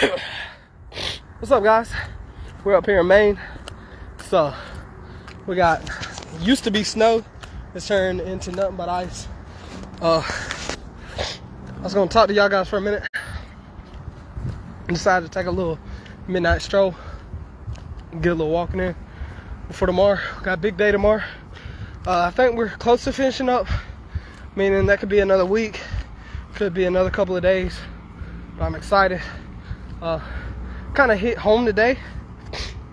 What's up, guys? We're up here in Maine. So, we got used to be snow. It's turned into nothing but ice. Uh, I was gonna talk to y'all guys for a minute. Decided to take a little midnight stroll, get a little walking in before tomorrow. Got a big day tomorrow. Uh, I think we're close to finishing up, meaning that could be another week, could be another couple of days. But I'm excited. Uh, kind of hit home today,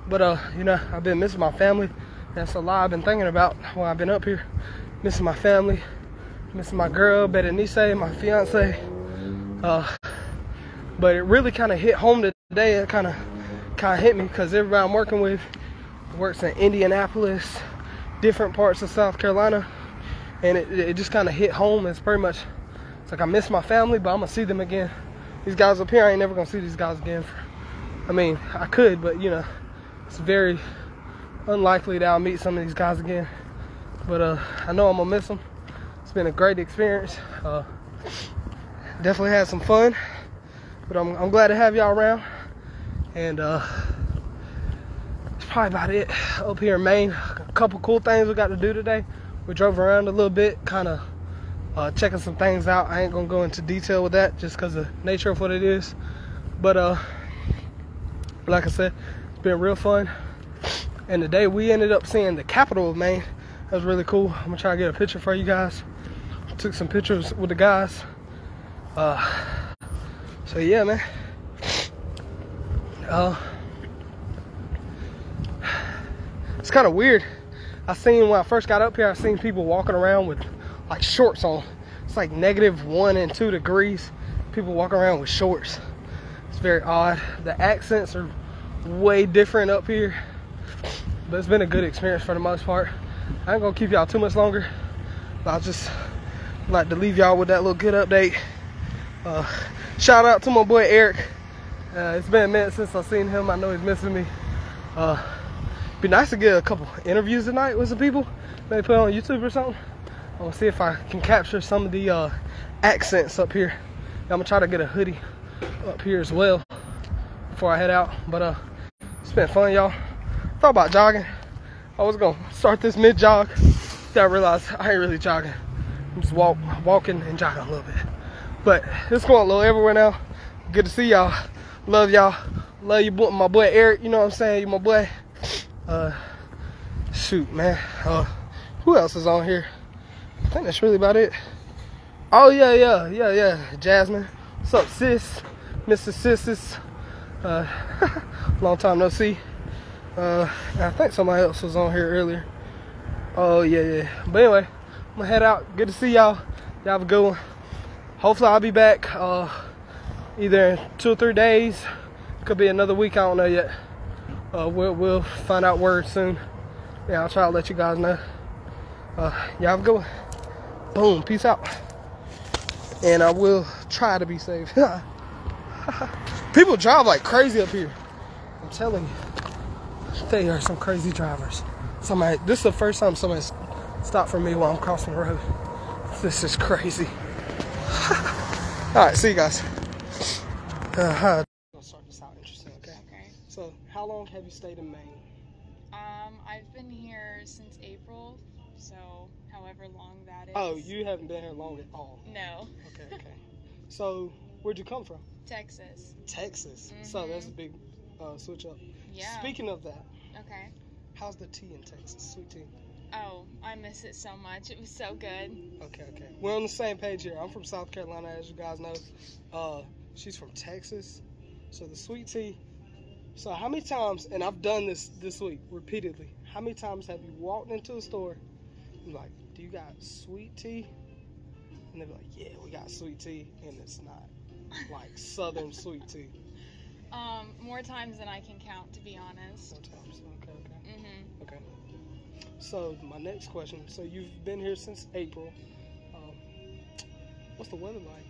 but uh, you know, I've been missing my family. That's a lot I've been thinking about while I've been up here. Missing my family, missing my girl, Berenice, my fiance. Uh, but it really kind of hit home today. It kind of kind of hit me because everybody I'm working with works in Indianapolis, different parts of South Carolina, and it, it just kind of hit home. It's pretty much it's like I miss my family, but I'm gonna see them again. These guys up here, I ain't never gonna see these guys again. For, I mean, I could, but you know, it's very unlikely that I'll meet some of these guys again. But uh, I know I'm gonna miss them. It's been a great experience. Uh, definitely had some fun. But I'm, I'm glad to have y'all around. And uh, that's probably about it up here in Maine. A couple cool things we got to do today. We drove around a little bit, kind of uh, checking some things out. I ain't gonna go into detail with that just because of nature of what it is. But uh, like I said, it's been real fun. And today we ended up seeing the capital of Maine. That was really cool. I'm gonna try to get a picture for you guys. Took some pictures with the guys. Uh, so yeah, man. Uh, it's kind of weird. I seen when I first got up here, I seen people walking around with like shorts on. It's like negative one and two degrees. People walk around with shorts. It's very odd. The accents are way different up here, but it's been a good experience for the most part. I ain't gonna keep y'all too much longer. I'll just like to leave y'all with that little good update. Uh, shout out to my boy Eric. Uh, it's been a minute since I've seen him. I know he's missing me. Uh, be nice to get a couple interviews tonight with some people. Maybe put on YouTube or something. I'm gonna see if I can capture some of the uh, accents up here. I'm gonna try to get a hoodie up here as well before I head out. But uh, it's been fun, y'all. Thought about jogging. I was gonna start this mid jog. Then I realized I ain't really jogging. I'm just walk, walking and jogging a little bit. But it's going a little everywhere now. Good to see y'all. Love y'all. Love you, my boy Eric. You know what I'm saying? You my boy. Uh, shoot, man. Uh, who else is on here? I think that's really about it. Oh yeah, yeah, yeah, yeah. Jasmine. What's up, sis? Mr. Sisses. Uh, long time no see. Uh, I think somebody else was on here earlier. Oh yeah, yeah. But anyway, I'm gonna head out. Good to see y'all. Y'all have a good one hopefully I'll be back uh, either in two or three days. Could be another week. I don't know yet. Uh, we'll we'll find out word soon. Yeah, I'll try to let you guys know. Uh, y'all have a good one. Boom. Peace out. And I will try to be safe. People drive like crazy up here. I'm telling you, they are some crazy drivers. Somebody. This is the first time somebody stopped for me while I'm crossing the road. This is crazy. All right, see you guys. Uh? Okay. So, how long have you stayed in Maine? Um, I've been here since April, so however long that is. Oh, you haven't been here long at all. No. Okay, okay. so, where'd you come from? Texas. Texas. So Mhm. that's a big uh, switch up. Yeah. Speaking of that, Okay. how's the tea in Texas? Sweet tea. Oh, I miss it so much. It was so good. Okay, okay. We're on the same page here. I'm from South Carolina, as you guys know. Uh, she's from Texas. So the sweet tea. So how many times, and I've done this this week repeatedly. How many times have you walked into a store like, do you got sweet tea? And they're like, yeah, we got sweet tea, and it's not like Southern sweet tea. Um, more times than I can count, to be honest. Sometimes. Okay, okay. Mhm. Okay. So my next question. So you've been here since April. Um, what's the weather like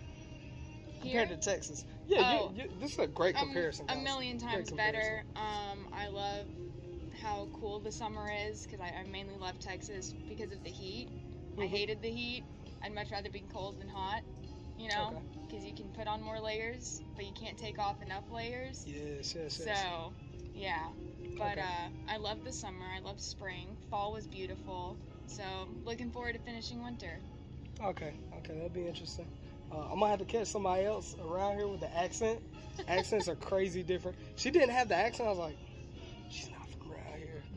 Here, compared to Texas? Yeah, Oh. you, you, this is a great um, comparison. a million times better. Um, I love how cool the summer is because I, I mainly love Texas because of the heat. I Mhm. hated the heat. I'd much rather be cold than hot. You know. Okay. because you can put on more layers, but you can't take off enough layers. Yes, yes, So, yes. So, yeah. But Okay. uh, I love the summer. I love spring. Fall was beautiful. So, looking forward to finishing winter. Okay, okay, that'll be interesting. Uh, I'm gonna have to catch somebody else around here with the accent. Accents are crazy different. She didn't have the accent. I was like, she's not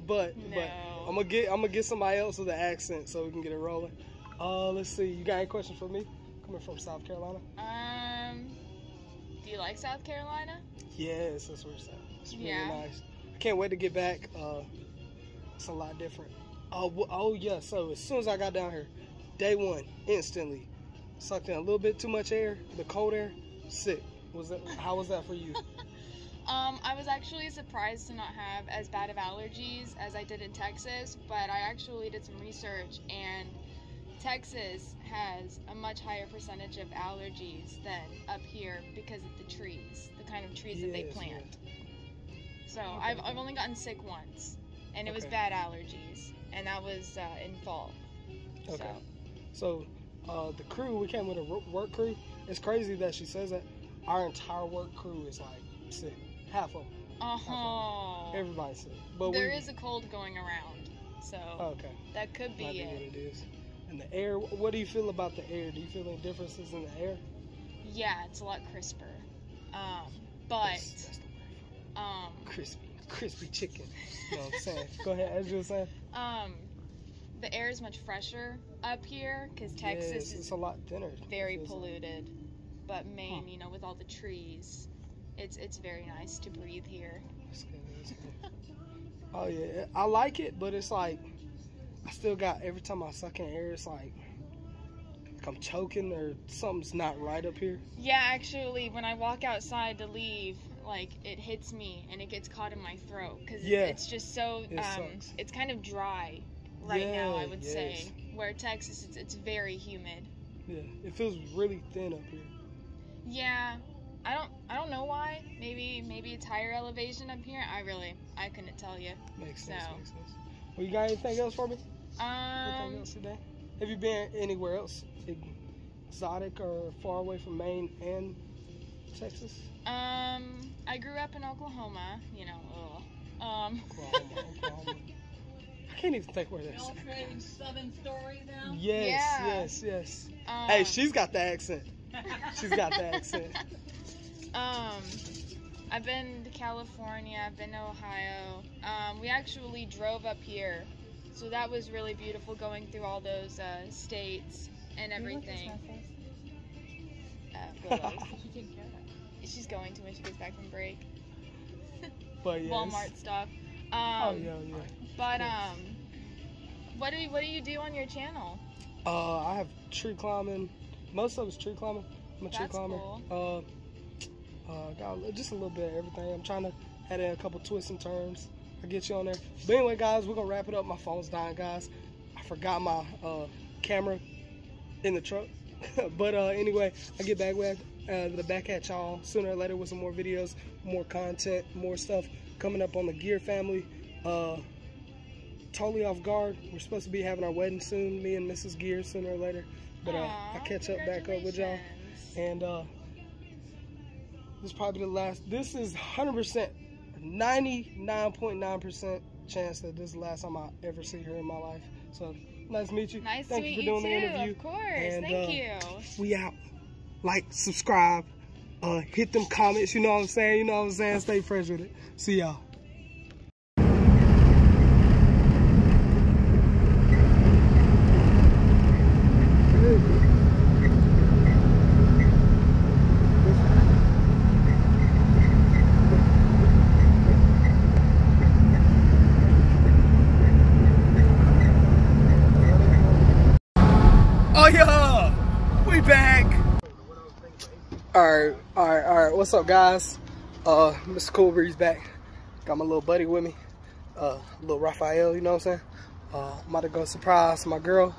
around here. But but I'm gonna get I'm gonna get somebody else with the accent so we can get it rolling. Uh, let's see. You got any questions for me? Coming from South Carolina. Um, do you like South Carolina? Yes, that's where it's at. It's really Yeah. nice. I can't wait to get back. Uh, it's a lot different. Oh, w- oh yeah. So as soon as I got down here, day one, instantly sucked in a little bit too much air, the cold air, sick. Was that? How was that for you? Um, I was actually surprised to not have as bad of allergies as I did in Texas, but I actually did some research and Texas has a much higher percentage of allergies than up here because of the trees, the kind of trees that they Yes, plant. So Okay. I've, I've only gotten sick once, and it was bad allergies, and that was uh, in fall. Okay. So So uh, the crew, we came with a work crew. It's crazy that she says that. Our entire work crew is like sick. Half of them. uh-huh. Everybody's sick. But there we, is a cold going around, so Okay. that could be Might be what it. it is. And the air. What do you feel about the air? Do you feel any differences in the air? Yeah, it's a lot crisper. Um, but That's- that's um, crispy, crispy chicken. You know what I'm saying? Go ahead, as you were saying. um, the air is much fresher up here because Yes, Texas it's is a lot thinner. very It polluted. But Maine, Huh. you know, with all the trees, it's it's very nice to breathe here. That's good, that's good. oh yeah, I like it, but it's like I still got every time I suck in air, it's like, I'm choking or something's not right up here. Yeah, actually, when I walk outside to leave, like it hits me and it gets caught in my throat because Yeah. it's just so It um, it's kind of dry right now. I would yes. say where Texas, it's, it's very humid. Yeah, it feels really thin up here. Yeah, I don't I don't know why. Maybe maybe it's higher elevation up here. I really I couldn't tell you. Makes sense. So. Makes sense. Well, you got anything else for me? Anything Um, else today? Have you been anywhere else exotic or far away from Maine and Texas? um, I grew up in Oklahoma. You know, ugh. um, Oklahoma, Oklahoma. I can't even think where that's. Y'all trading Southern story now? Yes, Yeah. yes, yes. um, Hey, she's got the accent. She's got the accent. Um, I've been to California. I've been to Ohio. Um, we actually drove up here, so that was really beautiful going through all those uh, states and everything. Uh, Willow's. She taking care. She's going to when she gets back from break. But yes. Walmart stuff. Um, Oh yeah, yeah. But um, what do you, what do you do on your channel? Uh, I have tree climbing. Most of it's tree climbing. I'm a tree That's climber. Uh, uh, got a- just a little bit of everything. I'm trying to add in a couple twists and turns. I get you on there. But anyway, guys, we're gonna wrap it up. My phone's dying, guys. I forgot my uh, camera in the truck. but uh, anyway, I get back with uh, the back at y'all sooner or later with some more videos, more content, more stuff coming up on the Gear family. Uh, totally off guard. We're supposed to be having our wedding soon, me and Mrs. Gear sooner or later. But uh, Aw, I'll catch up back up with y'all. And uh, this is probably the last. This is 100%, 99.9% chance that this is the last time I ever see her in my life. So nice to meet you. Nice Thank to you meet for doing you the too. interview. Of course, And, thank uh, you. We out. Like, subscribe, uh, hit them comments. You know what I'm saying? You know what I'm saying? Stay fresh with it. See y'all. Oh yeah, we back. All right, all right, all right. What's up, guys? Uh, Mr. Cool Breeze back. Got my little buddy with me, uh, little Raphael. You know what I'm saying? Uh, I'm about to go surprise my girl.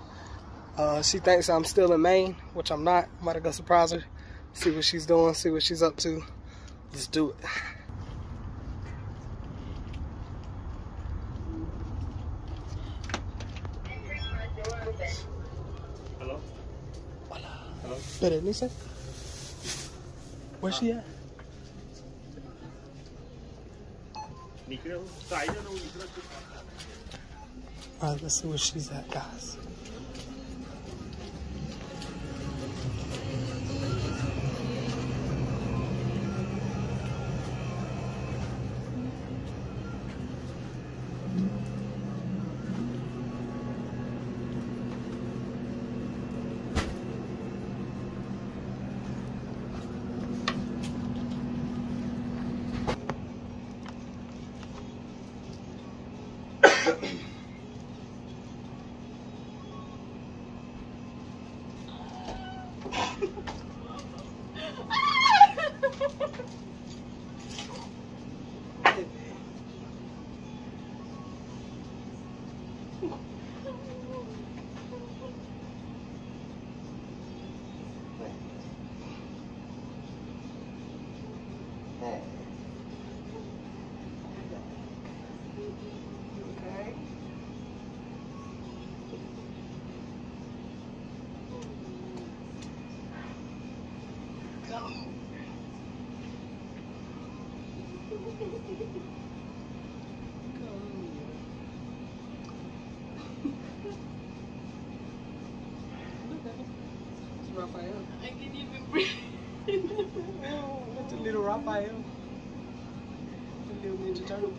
Uh, she thinks I'm still in Maine, which I'm not. I'm about to go surprise her, see what she's doing, see what she's up to. Let's do it. Hello? Hello? Berenice? Where's she at? Alright, let's see where she's at, guys. Raphael. I can even breathe. That's a little Raphael. The little Ninja Turtle.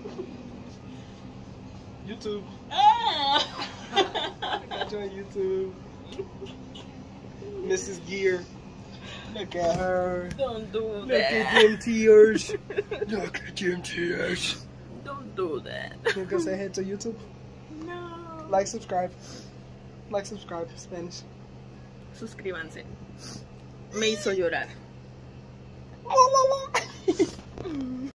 YouTube. Ah! I got you on YouTube. Mrs. Gear. Look at her. Don't do Look that. Look at them tears. Look at them tears. Don't do that. You gonna say head to YouTube? No. Like, subscribe. Like, subscribe. Spanish. Suscríbanse. Me hizo llorar. La, la, la.